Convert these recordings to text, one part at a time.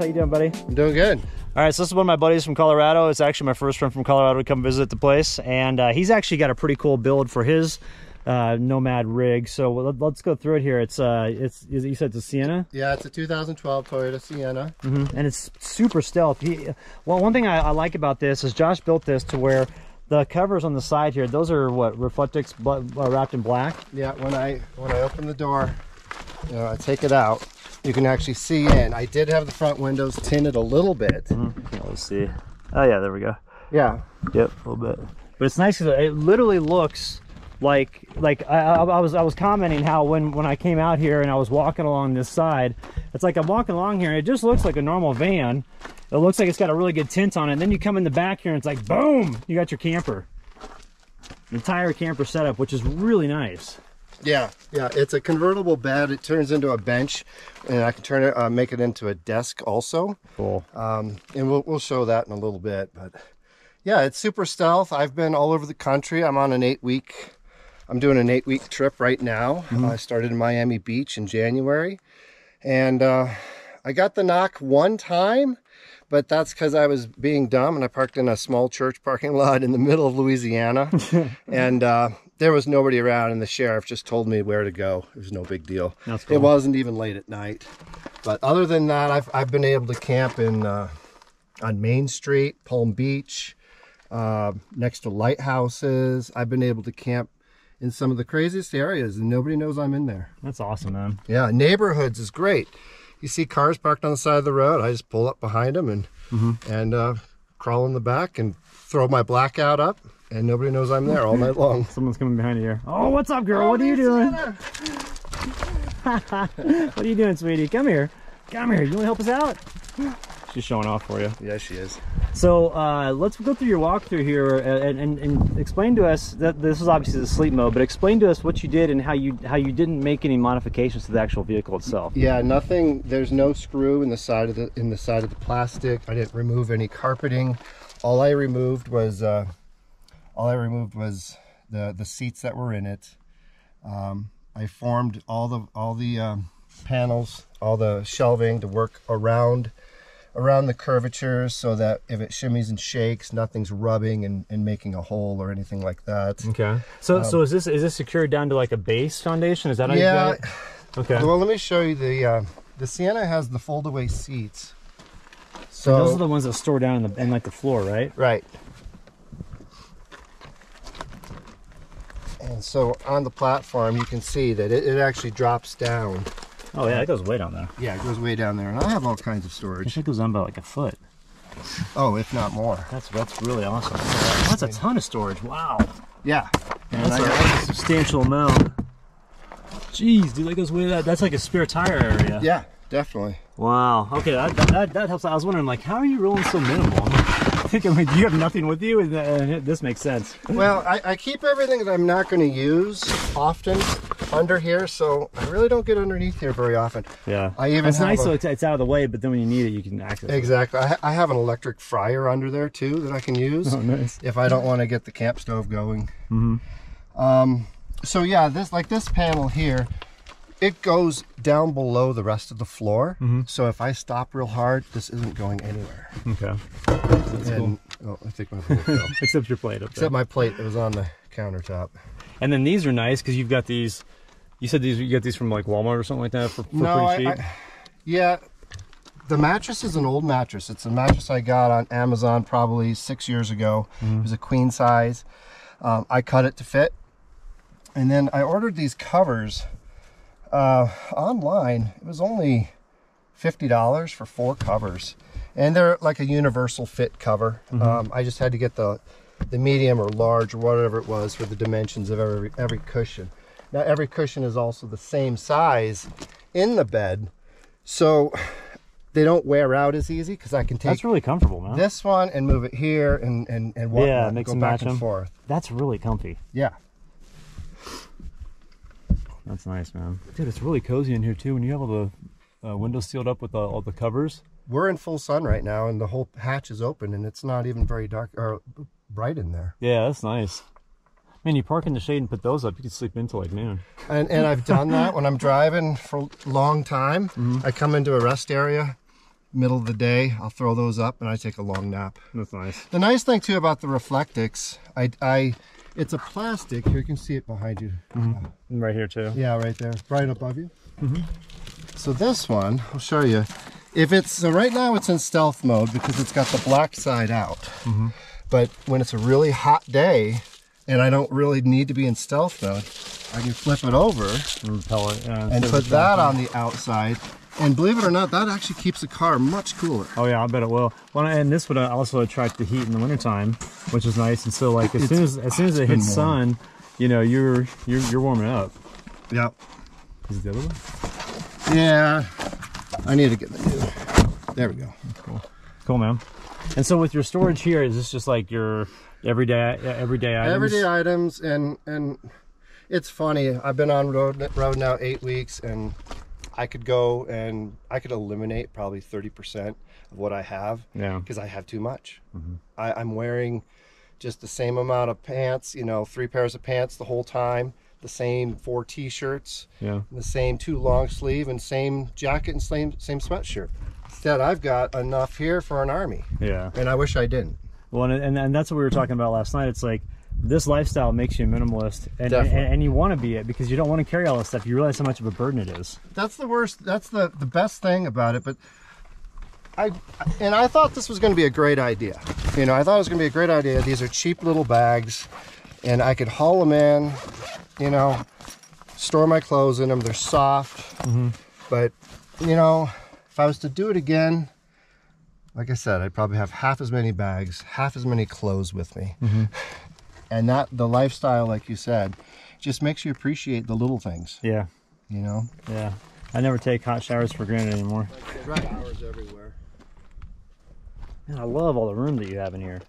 How you doing, buddy? I'm doing good. All right, so this is one of my buddies from Colorado. It's actually my first friend from Colorado to come visit the place, and uh, he's actually got a pretty cool build for his uh, Nomad rig. So let, us go through it here. It's uh, it's you said it's a Sienna. Yeah, it's a 2012 Toyota Sienna, mm -hmm. and it's super stealth. He, well, one thing I, I like about this is Josh built this to where the covers on the side here those are what reflectix uh, wrapped in black yeah when i when i open the door you know i take it out you can actually see in i did have the front windows tinted a little bit mm -hmm. let's see oh yeah there we go yeah yep a little bit but it's nice because it literally looks like like I, I, was I was commenting how when when I came out here and I was walking along this side it's like I'm walking along here and it just looks like a normal van it looks like it's got a really good tint on it. And then you come in the back here and it's like, boom, you got your camper. Entire camper setup, which is really nice. Yeah, yeah, it's a convertible bed. It turns into a bench, and I can turn it, uh, make it into a desk also. Cool. Um, and we'll, we'll show that in a little bit. But yeah, it's super stealth. I've been all over the country. I'm on an eight week, I'm doing an eight week trip right now. Mm -hmm. I started in Miami Beach in January, and uh, I got the knock one time but that's because I was being dumb and I parked in a small church parking lot in the middle of Louisiana. and uh, there was nobody around and the sheriff just told me where to go. It was no big deal. Cool. It wasn't even late at night. But other than that, I've, I've been able to camp in uh, on Main Street, Palm Beach, uh, next to lighthouses. I've been able to camp in some of the craziest areas and nobody knows I'm in there. That's awesome, man. Yeah, neighborhoods is great you see cars parked on the side of the road, I just pull up behind them and mm -hmm. and uh, crawl in the back and throw my blackout up, and nobody knows I'm there all night long. Someone's coming behind you here. Oh, what's up, girl? Oh, what are you doing? what are you doing, sweetie? Come here. Come here. You want to help us out? She's showing off for you. Yeah, she is. So uh, let's go through your walkthrough here and, and, and, explain to us that this is obviously the sleep mode, but explain to us what you did and how you how you didn't make any modifications to the actual vehicle itself. Yeah, nothing. There's no screw in the side of the in the side of the plastic. I didn't remove any carpeting. All I removed was uh, all I removed was the the seats that were in it. Um, I formed all the all the um, panels, all the shelving to work around around the curvatures so that if it shimmies and shakes, nothing's rubbing and, and making a hole or anything like that. Okay. So um, so is this is this secured down to like a base foundation? Is that how yeah, you got it? Okay. Well, let me show you the uh, the Sienna has the fold away seats. So and those are the ones that store down in the in like the floor, right? Right. And so on the platform, you can see that it, it actually drops down. Oh yeah, it goes way down there. Yeah, it goes way down there, and I have all kinds of storage. It goes down about like a foot. Oh, if not more. That's that's really awesome. That's a ton of storage. Wow. Yeah. And that's, a, that's a substantial amount. Jeez, dude, that goes way that. That's like a spare tire area. Yeah, definitely. Wow. Okay, that, that, that helps. I was wondering, like, how are you rolling so minimal? Thinking, like, you have nothing with you? And this makes sense. Well, I, I keep everything that I'm not going to use often under here, so I really don't get underneath here very often. Yeah, I even it's nice, a, so it's, it's, out of the way. But then when you need it, you can access. It. Exactly. I, I, have an electric fryer under there too that I can use. Oh, nice. If I don't want to get the camp stove going. Mm hmm Um. So yeah, this like this panel here, it goes down below the rest of the floor. Mm -hmm. So if I stop real hard, this isn't going anywhere. Okay. That's and, cool. Oh, I think my plate Except your plate. Except my plate. that was on the countertop. And then these are nice because you've got these you said these you get these from like Walmart or something like that for, for no, pretty cheap? I, I, yeah. The mattress is an old mattress. It's a mattress I got on Amazon probably six years ago. Mm. It was a queen size. Um, I cut it to fit. And then I ordered these covers uh, online. It was only $50 for four covers. And they're like a universal fit cover. Mm -hmm. um, I just had to get the the medium or large or whatever it was for the dimensions of every every cushion. Now every cushion is also the same size in the bed. So they don't wear out as easy because I can take That's really comfortable, man. This one and move it here and and and whatnot, yeah, mix go and back match and forth. That's really comfy. Yeah. That's nice, man. Dude, it's really cozy in here too. When you have all the uh, windows sealed up with uh, all the covers. We're in full sun right now, and the whole hatch is open, and it's not even very dark or bright in there. Yeah, that's nice. Man, you park in the shade and put those up, you can sleep until like noon. And, and I've done that when I'm driving for a long time. Mm -hmm. I come into a rest area middle of the day, I'll throw those up and I take a long nap. That's nice. The nice thing too about the Reflectix, I, I, it's a plastic. Here you can see it behind you. Mm-hmm. Right here too. Yeah, right there, right above you. Mm-hmm. So this one, I'll show you. If it's so right now, it's in stealth mode because it's got the black side out. Mm-hmm. But when it's a really hot day and I don't really need to be in stealth mode, I can flip it over And pellet. Yeah, and put that on the outside. And believe it or not, that actually keeps the car much cooler. Oh yeah, I bet it will. Well, and this would uh, also attract the heat in the wintertime, which is nice. And so, like as soon as as soon as it hits warm. sun, you know, you're you're you're warming up. Yep. Is it the other one? Yeah. I need to get the new. There we go. Cool, Cool, man. And so, with your storage here, is this just like your everyday everyday items? Everyday items and and it's funny. I've been on road road now eight weeks and I could go and I could eliminate probably 30% of what I have Yeah. because I have too much. Mm-hmm. I, I'm wearing just the same amount of pants, you know, three pairs of pants the whole time, the same four t-shirts, Yeah. the same two long sleeve and same jacket and same same sweatshirt. Instead, I've got enough here for an army, Yeah. and I wish I didn't. Well, and, and and that's what we were talking about last night. It's like this lifestyle makes you a minimalist, and and, and you want to be it because you don't want to carry all this stuff. You realize how much of a burden it is. that's the worst that's the the best thing about it but i and i thought this was going to be a great idea. You know i thought it was going to be a great idea. These are cheap little bags and i could haul them in you know store my clothes in them they're soft. Mm-hmm. But you know if i was to do it again like i said i'd probably have half as many bags half as many clothes with me mm-hmm. and that the lifestyle like you said just makes you appreciate the little things Yeah. you know Yeah. I never take hot showers for granted anymore. Flowers everywhere. Man, I love all the room that you have in here.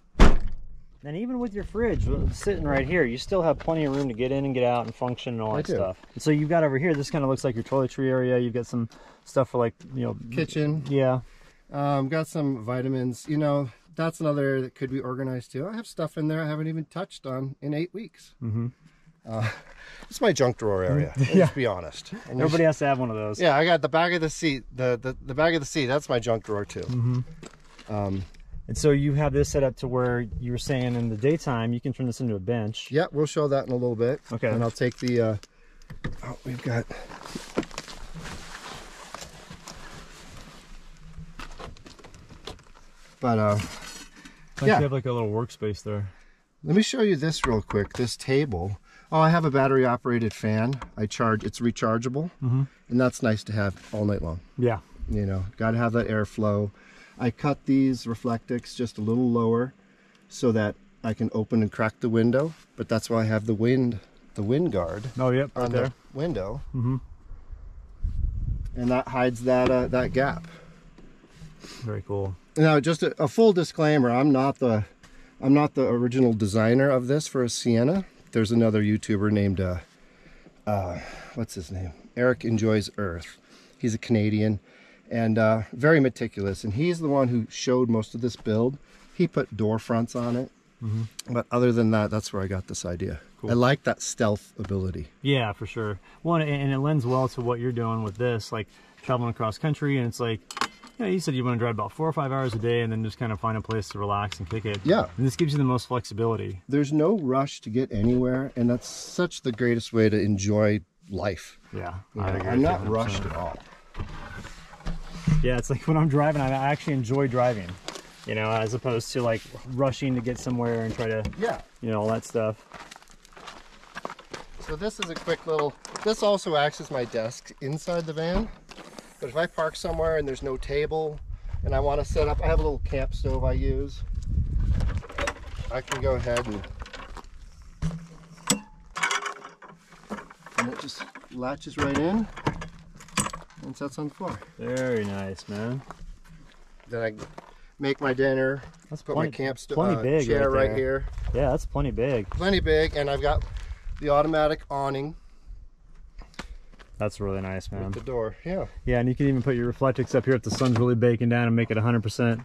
And even with your fridge sitting right here, you still have plenty of room to get in and get out and function and all I that do. stuff. So you've got over here, this kind of looks like your toiletry area. You've got some stuff for like, you know, Kitchen. yeah. Um, got some vitamins. You know, that's another area that could be organized too. I have stuff in there I haven't even touched on in eight weeks. Mm-hmm. Uh, it's my junk drawer area. Let's be honest. And there's- Everybody has to have one of those. Yeah, I got the back of the seat. The, the the back of the seat. That's my junk drawer too. Um, And so you have this set up to where you were saying in the daytime, you can turn this into a bench. yeah, we'll show that in a little bit. Okay. And I'll take the. Uh, oh, we've got. But uh, Like Yeah. you have like a little workspace there. Let me show you this real quick. This table. Oh, I have a battery operated fan. I charge. It's rechargeable, and that's nice to have all night long. Yeah. You know, got to have that airflow. I cut these Reflectix just a little lower, so that I can open and crack the window. But that's why I have the wind, the wind guard Oh, yep, right on there. the window, mm-hmm. and that hides that uh, that gap. Very cool. Now, just a, a full disclaimer: I'm not the, I'm not the original designer of this for a Sienna. There's another YouTuber named, uh, uh, what's his name? Eric Enjoys Earth. He's a Canadian, and uh, very meticulous. And he's the one who showed most of this build. He put door fronts on it, but other than that, that's where I got this idea. I like that stealth ability. Yeah, for sure. One, and it lends well to what you're doing with this, like traveling across country. And it's like, you know, you said you want to drive about four or five hours a day and then just kind of find a place to relax and kick it. Yeah. And this gives you the most flexibility. There's no rush to get anywhere, and that's such the greatest way to enjoy life. Yeah. You I I'm not rushed at all. Yeah, it's like when I'm driving, I actually enjoy driving, you know, as opposed to like rushing to get somewhere and try to, Yeah. you know, all that stuff. So this is a quick little, this also acts as my desk inside the van. But if I park somewhere and there's no table and I want to set up, I have a little camp stove I use. I can go ahead and, and it just latches right in and sets on the floor. Very nice, man. Then I make my dinner, That's put plenty, my camp stove plenty uh, big chair right, right, here. Yeah, that's plenty big. Plenty big, and I've got the automatic awning That's really nice, man. at the door. Yeah. Yeah, and you can even put your Reflectix up here if the sun's really baking down and make it 100%.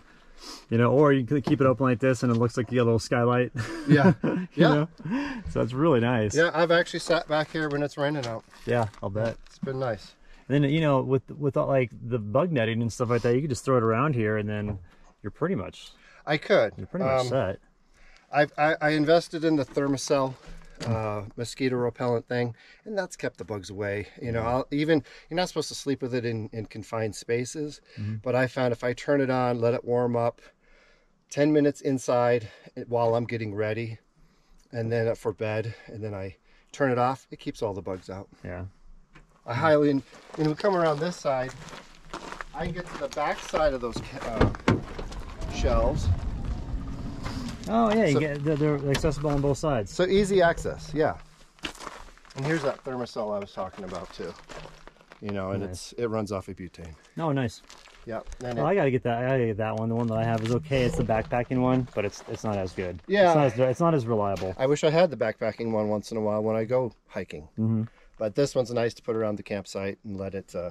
You know, or you can keep it open like this and it looks like you got a little skylight. Yeah. you Yeah. know? So it's really nice. Yeah, I've actually sat back here when it's raining out. Yeah, I'll bet. It's been nice. And then you know, with with all, like the bug netting and stuff like that, you could just throw it around here, and then you're pretty much I could. you're pretty much Um, set. I've, I, I invested in the Thermacell uh, mosquito repellent thing, and that's kept the bugs away. You know, I'll, even you're not supposed to sleep with it in, in confined spaces, but I found if I turn it on, let it warm up, 10 minutes inside while I'm getting ready, and then for bed, and then I turn it off, it keeps all the bugs out. Yeah. I highly, and when we come around this side, I can get to the back side of those uh, shelves. Oh yeah, you So- get they're, accessible on both sides. So easy access, yeah. And here's that Thermacell I was talking about too. You know, and Nice. it's it runs off of butane. Oh, nice. Yep. Well, it, I gotta get that. I gotta get that one. The one that I have is okay. It's the backpacking one, but it's it's not as good. Yeah. It's not as, it's not as reliable. I wish I had the backpacking one once in a while when I go hiking. hmm But this one's nice to put around the campsite and let it uh,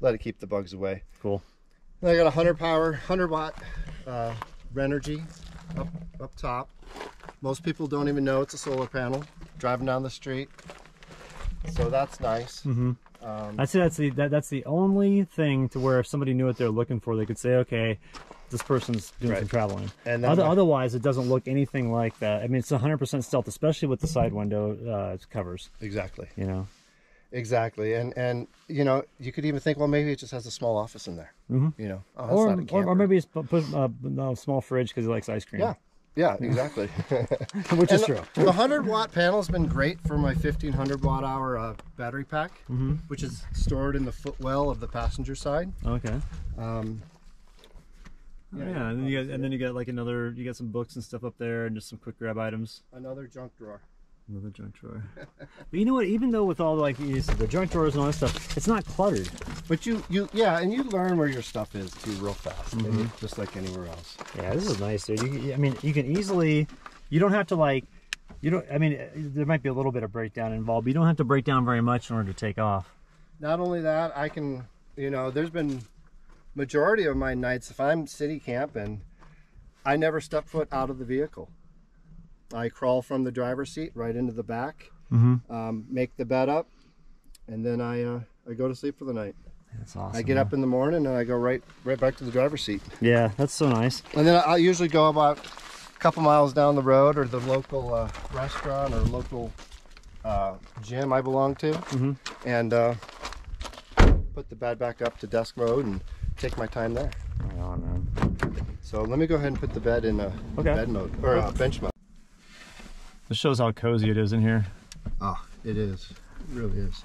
let it keep the bugs away. Cool. And I got a hundred power, hundred watt uh, Renogy up up top. Most people don't even know it's a solar panel. Driving down the street, so that's nice. hmm Um, I'd say that's the that, that's the only thing to where if somebody knew what they're looking for, they could say, okay, this person's doing Right. some traveling. And then Other, otherwise, it doesn't look anything like that. I mean, it's 100% stealth, especially with the side window uh, covers. exactly. You know. Exactly, and and you know you could even think, well, maybe it just has a small office in there. Mhm. You know, oh, Or, or, or maybe it's put uh, small fridge because he likes ice cream. yeah, yeah, exactly. which is true. The hundred watt panel's been great for my fifteen hundred watt hour uh, battery pack, Mhm. which is stored in the footwell of the passenger side. Okay. Um, Yeah, and then you got and then you got like another you got some books and stuff up there and just some quick grab items. another junk drawer. Another junk drawer. but you know what? Even though with all like you said, the junk drawers and all that stuff, it's not cluttered. But you, you, yeah, and you learn where your stuff is too real fast, Mm-hmm. just like anywhere else. Yeah, this is nice, dude. You, I mean, you can easily, you don't have to like, you don't. I mean, there might be a little bit of breakdown involved, but you don't have to break down very much in order to take off. Not only that, I can, you know, there's been majority of my nights if I'm city camping, I never step foot out of the vehicle. I crawl from the driver's seat right into the back, Mm-hmm. um, make the bed up, and then I uh, I go to sleep for the night. That's awesome. I get up in the morning and I go right right back to the driver's seat, Yeah, that's so nice. and then I'll usually go about a couple miles down the road or the local uh, restaurant or local uh, gym I belong to, Mhm. and uh, put the bed back up to desk mode and take my time there. Right on, man. So let me go ahead and put the bed in uh, Okay. bed mode or uh, bench mode. This shows how cozy it is in here. Oh, it is. It really is.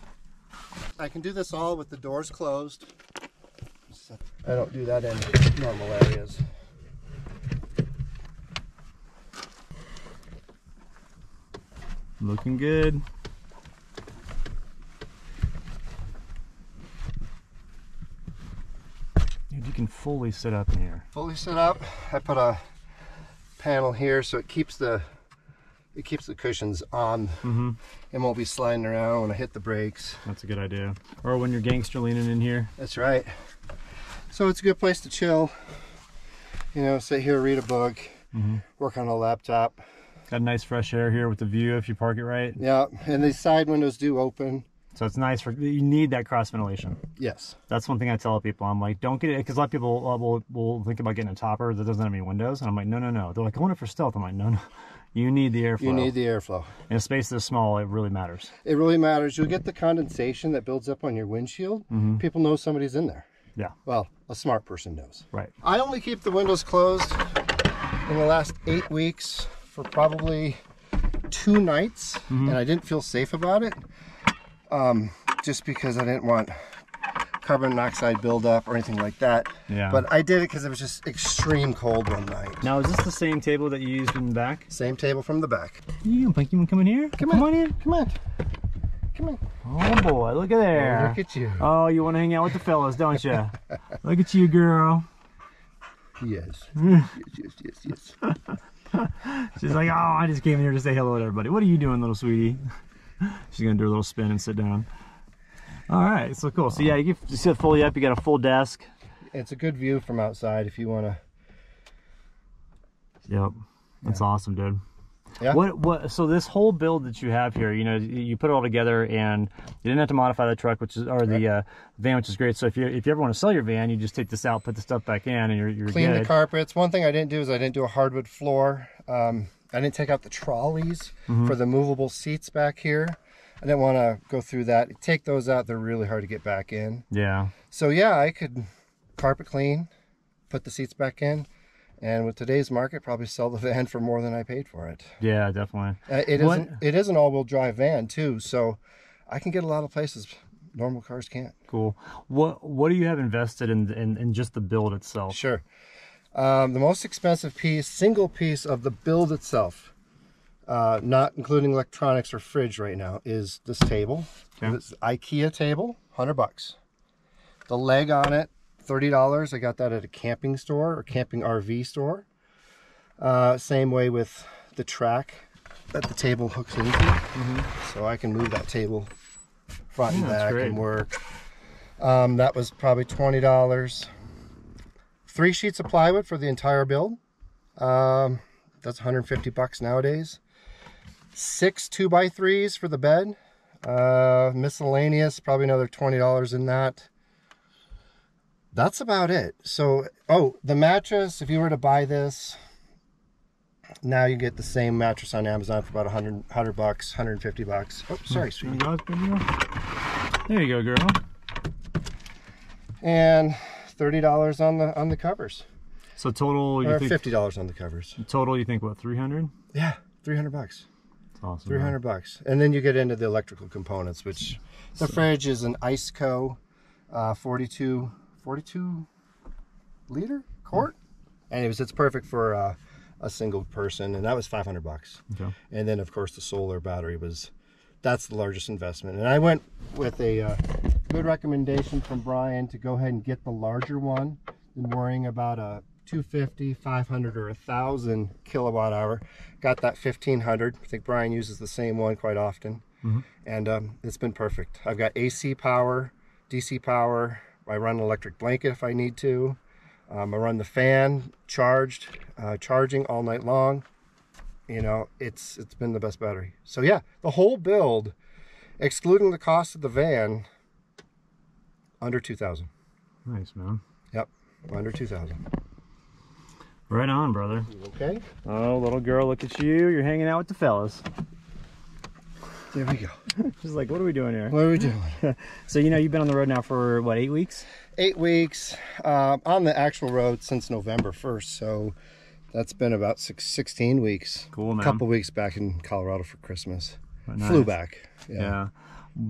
I can do this all with the doors closed. I don't do that in normal areas. Looking good. Dude, you can fully sit up in here. Fully sit up. I put a panel here so it keeps the it keeps the cushions on Mm-hmm. and won't be sliding around when I hit the brakes. That's a good idea. Or when you're gangster leaning in here. That's right. So it's a good place to chill. You know, sit here, read a book, Mhm. work on a laptop. Got nice fresh air here with the view if you park it right. Yeah, and these side windows do open. So it's nice for you need that cross ventilation. Yes. That's one thing I tell people. I'm like, don't get it because a lot of people uh, will will think about getting a topper that doesn't have any windows, and I'm like, no, no, no. They're like, I want it for stealth. I'm like, no, no. You need the airflow. You need the airflow. in a space this small. It really matters. It really matters. You'll get the condensation that builds up on your windshield. People know somebody's in there. Yeah. Well, a smart person knows. Right. I only keep the windows closed in the last eight weeks for probably two nights, and I didn't feel safe about it. Um, just because I didn't want carbon monoxide buildup or anything like that. Yeah. But I did it because it was just extreme cold one night. Now, is this the same table that you used in the back? Same table from the back. You can Punk, you want to come in here? Come come on. on in. Come on. Come on. Oh boy, look at there. Look at you. Oh, you want to hang out with the fellas, don't you? look at you, girl. Yes. yes, yes, yes, yes. She's like, oh, I just came in here to say hello to everybody. What are you doing, little sweetie? She's gonna do a little spin and sit down. All right, so cool. So yeah, you, sit fully up. You got a full desk. It's a good view from outside if you want to. Yep, that's awesome, dude. Yeah. What what? So this whole build that you have here, you know, you put it all together, and you didn't have to modify the truck, which is or the uh, van, which is great. So if you if you ever want to sell your van, you just take this out, put the stuff back in, and you're you're Clean good. the carpets. One thing I didn't do is I didn't do a hardwood floor. Um, I didn't take out the trolleys Mm-hmm. for the movable seats back here. I didn't want to go through that. Take those out; they're really hard to get back in. Yeah. So yeah, I could carpet clean, put the seats back in, and with today's market, probably sell the van for more than I paid for it. Yeah, definitely. Uh, it What- isn't. It is an all-wheel drive van too, so I can get a lot of places normal cars can't. Cool. What what do you have invested in in, in just the build itself? Sure. Um, the most expensive piece, single piece of the build itself, uh, not including electronics or fridge right now, is this table. Okay. This IKEA table, hundred bucks. The leg on it, thirty dollars. I got that at a camping store or camping RV store. Uh, same way with the track that the table hooks into, so I can move that table front and. Yeah, back and work. Um, that was probably twenty dollars three sheets of plywood for the entire build. Um, that's 150 bucks nowadays. Six two by threes for the bed. Uh, miscellaneous, probably another twenty dollars in that. That's about it. So, oh, the mattress. If you were to buy this, now you get the same mattress on Amazon for about 100, 100 bucks, 150 bucks. Oh, sorry, There you sweetie. There you go, girl. And thirty dollars on the on the covers, So total, you or think fifty dollars on the covers. total, you think what, three hundred? Yeah, three hundred bucks. Awesome. Three hundred bucks, and then you get into the electrical components, which the fridge is an Iceco, uh, 42, 42 liter quart. Anyways, it's perfect for uh, a single person, and that was five hundred bucks. Okay. And then of course the solar battery was, that's the largest investment. And I went with a uh, good recommendation from Brian to go ahead and get the larger one than worrying about a 250, 500, or a thousand kilowatt hour. Got that 1500. I think Brian uses the same one quite often, and um, it's been perfect. I've got AC power, DC power. I run an electric blanket if I need to. Um, I run the fan charged, uh, charging all night long you know it's it's been the best battery so yeah the whole build excluding the cost of the van under 2000 Nice, man. yep under 2000 Right on, brother. okay Oh, little girl, look at you. You're hanging out with the fellas. there we go She's like, what are we doing here? what are we doing So, you know, you've been on the road now for, what, eight weeks? eight weeks uh, on the actual road since november 1st so that's been about six, 16 weeks Cool, a man. couple weeks back in colorado for christmas Nice. flew back yeah. Yeah.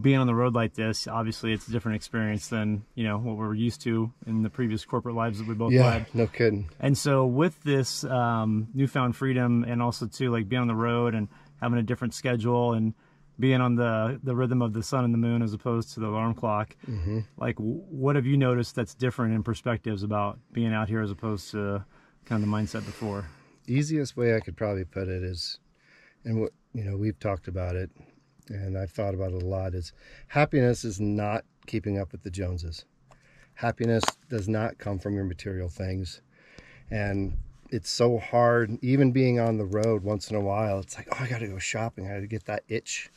Being on the road like this, obviously, it's a different experience than, you know, what we're used to in the previous corporate lives that we both had. yeah led. no kidding And so with this um, newfound freedom and also too like being on the road and having a different schedule and being on the the rhythm of the sun and the moon as opposed to the alarm clock, like what have you noticed that's different in perspectives about being out here as opposed to kind of the mindset before? easiest way I could probably put it is, and what you know we've talked about it, and I've thought about it a lot. Is happiness is not keeping up with the Joneses. Happiness does not come from your material things, and it's so hard. Even being on the road once in a while, it's like, oh, I got to go shopping. I got to get that itch,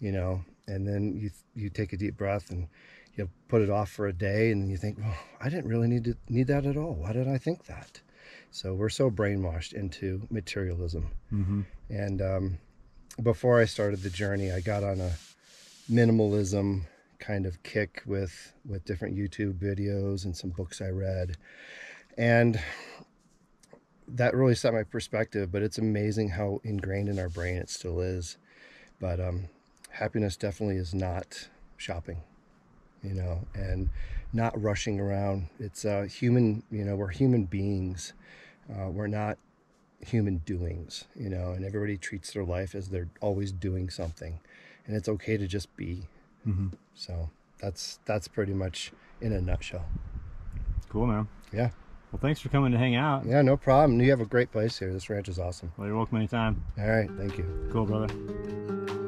you know. And then you you take a deep breath and you put it off for a day, and you think, well, I didn't really need to need that at all. Why did I think that? So we're so brainwashed into materialism. Mm-hmm. And um, before I started the journey, I got on a minimalism kind of kick with with different YouTube videos and some books I read, and that really set my perspective. But it's amazing how ingrained in our brain it still is. But um, happiness definitely is not shopping, you know, and not rushing around. It's uh, human, you know, we're human beings. Uh, we're not human doings, you know, and everybody treats their life as they're always doing something, and it's okay to just be. Mm-hmm. So that's that's pretty much in a nutshell. Cool, man. Yeah, Well, thanks for coming to hang out. yeah, no problem. You have a great place here. This ranch is awesome. Well, you're welcome anytime. All right, thank you. Cool, brother.